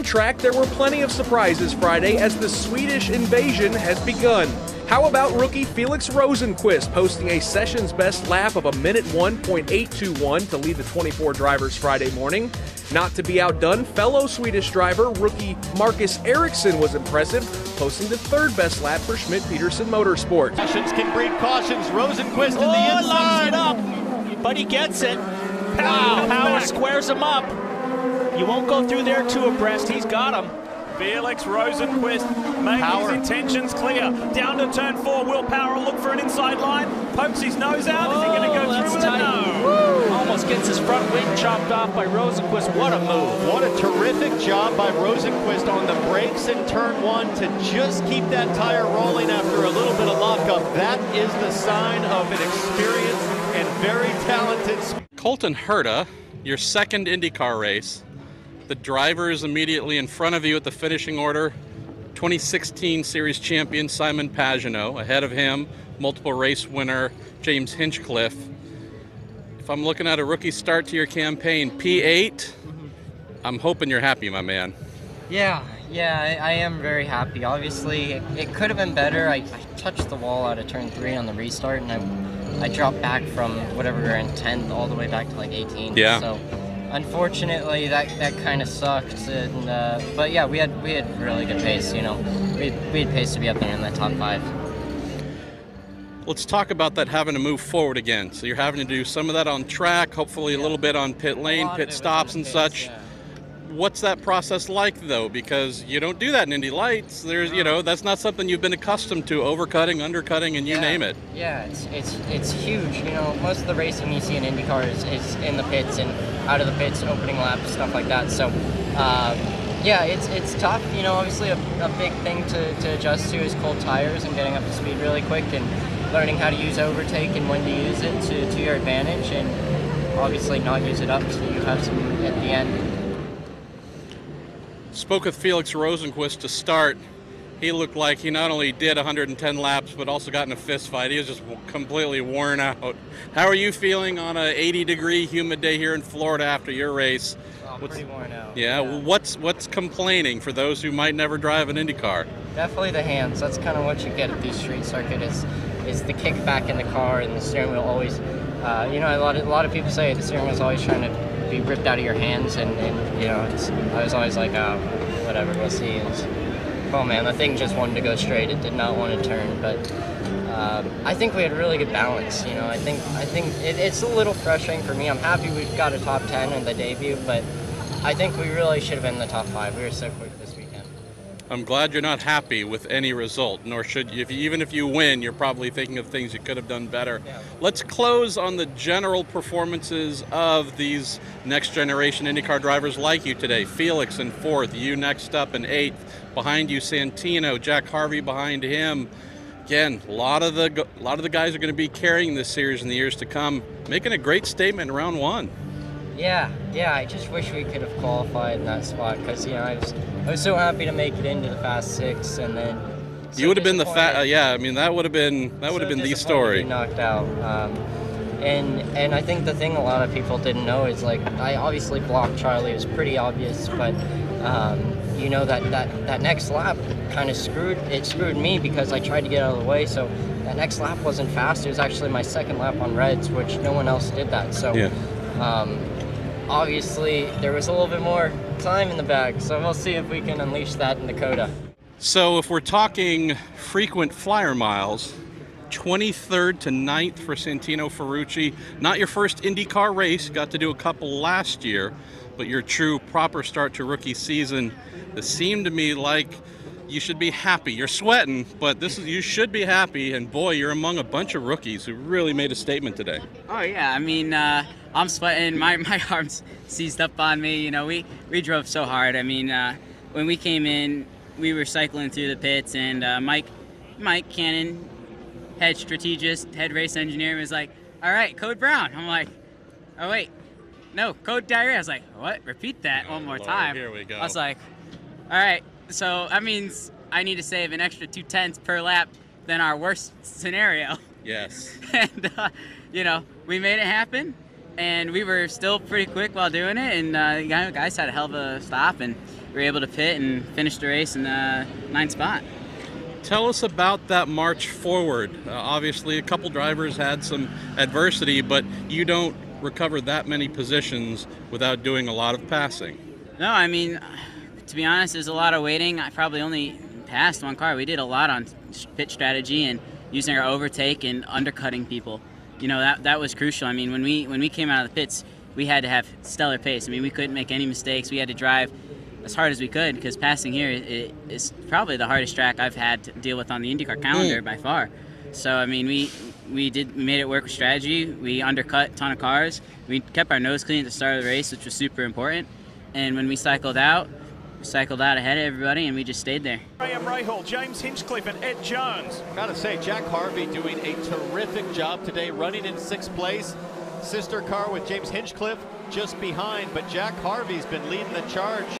On track, there were plenty of surprises Friday as the Swedish invasion has begun. How about rookie Felix Rosenqvist posting a session's best lap of a minute 1.821 to lead the 24 drivers Friday morning? Not to be outdone, fellow Swedish driver rookie Marcus Ericsson was impressive, posting the third best lap for Schmidt Peterson Motorsport. Cautions can breed cautions. Rosenqvist oh, in the oh, inside. up, but he gets it. Wow, Power squares him up. You won't go through there two abreast. He's got him. Felix Rosenqvist made Power. his intentions clear. Down to turn four, Will Power will look for an inside line. Pokes his nose out. Is he going to go Oh, through with tight. it? No. Almost gets his front wing chopped off by Rosenqvist. What a move. What a terrific job by Rosenqvist on the brakes in turn one to just keep that tire rolling after a little bit of lockup. That is the sign of an experienced and very talented Colton Herta, your second IndyCar race. The driver is immediately in front of you at the finishing order. 2016 Series champion Simon Pagenaud. Ahead of him, multiple race winner James Hinchcliffe. If I'm looking at a rookie start to your campaign, P8, I'm hoping you're happy, my man. Yeah, yeah, I, I am very happy. Obviously, it, it could have been better. I, I touched the wall out of turn three on the restart, and I, I dropped back from whatever we were in 10th all the way back to like 18. Yeah. So, unfortunately, that that kind of sucked. And uh, but yeah, we had we had really good pace. You know, we we had pace to be up there in that top five. Let's talk about that having to move forward again. So you're having to do some of that on track, hopefully a little bit on pit lane, lot of it pit stops and pace, such. yeah. What's that process like though? Because you don't do that in Indy Lights. There's, you know, that's not something you've been accustomed to, overcutting, undercutting, and you yeah. name it. Yeah, it's it's it's huge. You know, most of the racing you see in IndyCar is, is in the pits and out of the pits, opening laps, stuff like that. So, um, yeah, it's it's tough. You know, obviously a, a big thing to, to adjust to is cold tires and getting up to speed really quick and learning how to use overtake and when to use it to, to your advantage and obviously not use it up so you have some at the end. Spoke with Felix Rosenqvist to start. He looked like he not only did 110 laps, but also got in a fist fight. He was just completely worn out. How are you feeling on a 80 degree humid day here in Florida after your race? Oh, What's- pretty worn out. Yeah, well, what's what's complaining for those who might never drive an Indy car? Definitely the hands. That's kind of what you get at these street circuit is is the kickback in the car and the steering wheel always. Uh, you know, a lot of a lot of people say the steering wheel is always trying to be ripped out of your hands, and, and you know, I was always like, oh, whatever, we'll see. It's, oh man, the thing just wanted to go straight. It did not want to turn, but. Um, I think we had really good balance. You know, I think I think it, it's a little frustrating for me. I'm happy we got a top ten in the debut, but I think we really should have been in the top five. We were so quick this weekend. I'm glad you're not happy with any result, nor should you. If you, even if you win, you're probably thinking of things you could have done better. Yeah. Let's close on the general performances of these next generation IndyCar drivers like you today. Felix in fourth, you next up in eighth. Behind you, Santino, Jack Harvey behind him. Again, a lot of the a lot of the guys are going to be carrying this series in the years to come, making a great statement in round one. Yeah, yeah. I just wish we could have qualified in that spot because you know I was I was so happy to make it into the fast six and then. so you would have been the fat. Uh, yeah, I mean that would have been that would have so been the story. knocked out. Um, and and I think the thing a lot of people didn't know is like I obviously blocked Charlie. It was pretty obvious, but um, you know that that that next lap kind of screwed it screwed me because I tried to get out of the way. So that next lap wasn't fast. It was actually my second lap on reds, which no one else did that. So. Yeah. Um, obviously, there was a little bit more time in the bag, so we'll see if we can unleash that in Dakota. So if we're talking frequent flyer miles, 23rd to 9th for Santino Ferrucci. Not your first IndyCar race, got to do a couple last year, but your true proper start to rookie season. It seemed to me like you should be happy. You're sweating, but this is you should be happy. And boy, you're among a bunch of rookies who really made a statement today. Oh yeah, I mean, uh, I'm sweating. My my arms seized up on me. You know, we we drove so hard. I mean, uh, when we came in, we were cycling through the pits, and uh, Mike Mike Cannon, head strategist, head race engineer, was like, "All right, Code Brown." I'm like, "Oh wait, no, Code Diarrhea." I was like, "What? Repeat that one more Lord, time." here we go. I was like, "All right, so that means I need to save an extra two tenths per lap than our worst scenario." Yes. and uh, you know we made it happen and we were still pretty quick while doing it and uh, know, guys had a hell of a stop and we were able to pit and finish the race in the ninth spot. Tell us about that march forward. Uh, obviously, a couple drivers had some adversity, but you don't recover that many positions without doing a lot of passing. No, I mean, to be honest, there's a lot of waiting. I probably only passed one car. We did a lot on pit strategy and using our overtake and undercutting people. You know that that was crucial. I mean, when we when we came out of the pits, we had to have stellar pace. I mean, we couldn't make any mistakes. We had to drive as hard as we could because passing here it, is probably the hardest track I've had to deal with on the IndyCar calendar mm. by far. So I mean, we we did we made it work with strategy. We undercut a ton of cars. We kept our nose clean at the start of the race, which was super important. And when we cycled out, cycled out ahead of everybody, and we just stayed there. Graham Rahal, James Hinchcliffe, and Ed Jones. Gotta say, Jack Harvey doing a terrific job today, running in sixth place. Sister car with James Hinchcliffe just behind, but Jack Harvey's been leading the charge.